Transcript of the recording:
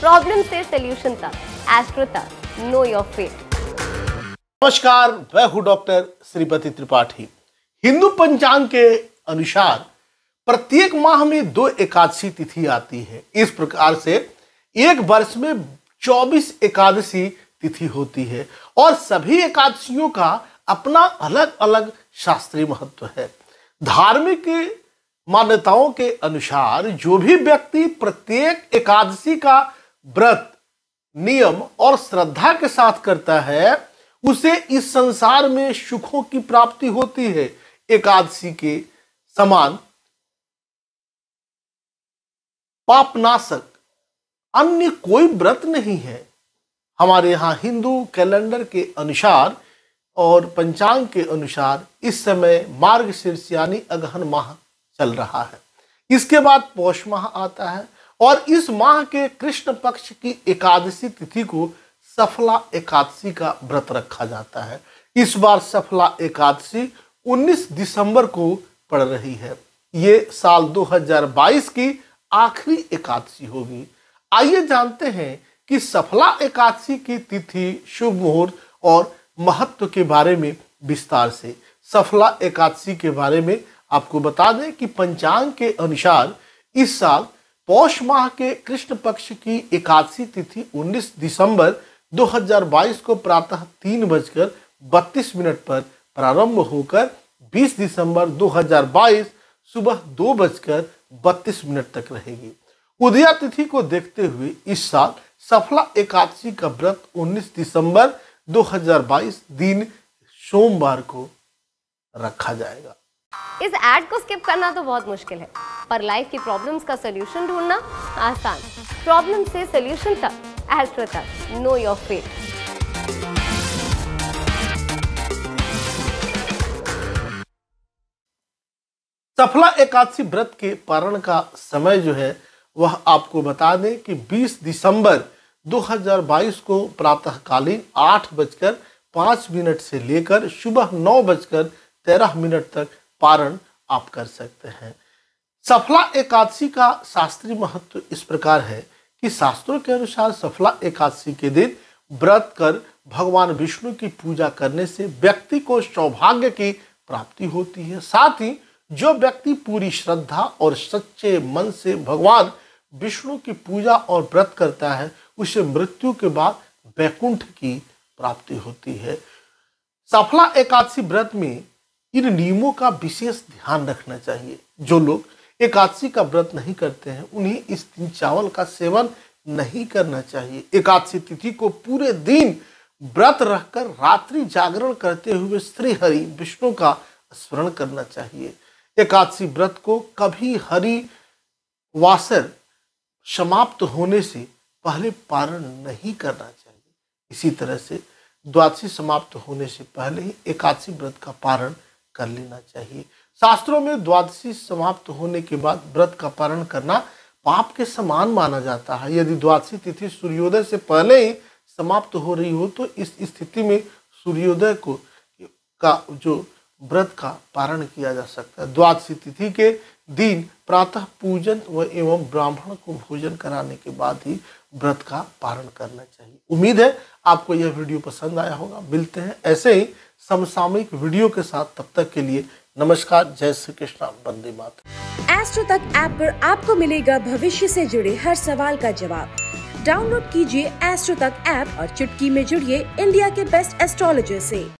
Problem से solution तक astro तक नो योर फेट नमस्कार, मैं हूँ डॉक्टर श्रीपति त्रिपाठी। हिंदू पंचांग के अनुसार प्रत्येक माह में दो एकादशी तिथि आती है। इस प्रकार से एक वर्ष में 24 एकादशी तिथि होती है और सभी एकादशियों का अपना अलग अलग शास्त्रीय महत्व है। धार्मिक मान्यताओं के अनुसार जो भी व्यक्ति प्रत्येक एकादशी का व्रत, नियम और श्रद्धा के साथ करता है, उसे इस संसार में सुखों की प्राप्ति होती है। एकादशी के समान पापनाशक, अन्य कोई व्रत नहीं है। हमारे यहाँ हिंदू कैलेंडर के अनुसार और पंचांग के अनुसार इस समय मार्ग शीर्ष यानी अगहन माह चल रहा है। इसके बाद पौष माह आता है। और इस माह के कृष्ण पक्ष की एकादशी तिथि को सफला एकादशी का व्रत रखा जाता है। इस बार सफला एकादशी 19 दिसंबर को पड़ रही है। ये साल 2022 की आखिरी एकादशी होगी। आइए जानते हैं कि सफला एकादशी की तिथि शुभ मुहूर्त और महत्व के बारे में विस्तार से। सफला एकादशी के बारे में आपको बता दें कि पंचांग के अनुसार इस साल पौष माह के कृष्ण पक्ष की एकादशी तिथि 19 दिसंबर 2022 को प्रातः तीन बजकर बत्तीस मिनट पर प्रारंभ होकर 20 दिसंबर 2022 सुबह दो बजकर बत्तीस मिनट तक रहेगी। उदया तिथि को देखते हुए इस साल सफला एकादशी का व्रत 19 दिसंबर 2022 दिन सोमवार को रखा जाएगा। इस एड को स्किप करना तो बहुत मुश्किल है, पर लाइफ की प्रॉब्लम्स का सोल्यूशन ढूंढना आसान प्रॉब्लम से सोल्यूशन तक एस्ट्रो तक know your fate Saphala Ekadashi व्रत के पारण का समय जो है, वह आपको बता दें कि 20 दिसंबर 2022 को प्रातःकालीन आठ बजकर पाँच मिनट से लेकर सुबह नौ बजकर तेरह मिनट तक पारण आप कर सकते हैं। सफला एकादशी का शास्त्रीय महत्व इस प्रकार है कि शास्त्रों के अनुसार सफला एकादशी के दिन व्रत कर भगवान विष्णु की पूजा करने से व्यक्ति को सौभाग्य की प्राप्ति होती है। साथ ही जो व्यक्ति पूरी श्रद्धा और सच्चे मन से भगवान विष्णु की पूजा और व्रत करता है, उसे मृत्यु के बाद वैकुंठ की प्राप्ति होती है। सफला एकादशी व्रत में इन नियमों का विशेष ध्यान रखना चाहिए। जो लोग एकादशी का व्रत नहीं करते हैं, उन्हें इस दिन चावल का सेवन नहीं करना चाहिए। एकादशी तिथि को पूरे दिन व्रत रखकर रात्रि जागरण करते हुए श्री हरि विष्णु का स्मरण करना चाहिए। एकादशी व्रत को कभी हरि वासर समाप्त होने से पहले पारण नहीं करना चाहिए। इसी तरह से द्वादशी समाप्त होने से पहले ही एकादशी व्रत का पारण कर लेना चाहिए। शास्त्रों में द्वादशी समाप्त होने के बाद व्रत का पारण करना पाप के समान माना जाता है। यदि द्वादशी तिथि सूर्योदय से पहले ही समाप्त हो रही हो तो इस स्थिति में सूर्योदय को का जो व्रत का पारण किया जा सकता है। द्वादशी तिथि के दिन प्रातः पूजन व एवं ब्राह्मण को भोजन कराने के बाद ही व्रत का पारण करना चाहिए। उम्मीद है आपको यह वीडियो पसंद आया होगा। मिलते हैं ऐसे ही समसामयिक वीडियो के साथ तब तक के लिए नमस्कार, जय श्री कृष्णा बंदे मात एस्ट्रो तक ऐप पर आपको मिलेगा भविष्य से जुड़े हर सवाल का जवाब। डाउनलोड कीजिए एस्ट्रो तक ऐप और चुटकी में जुड़िए इंडिया के बेस्ट एस्ट्रोलॉजर से।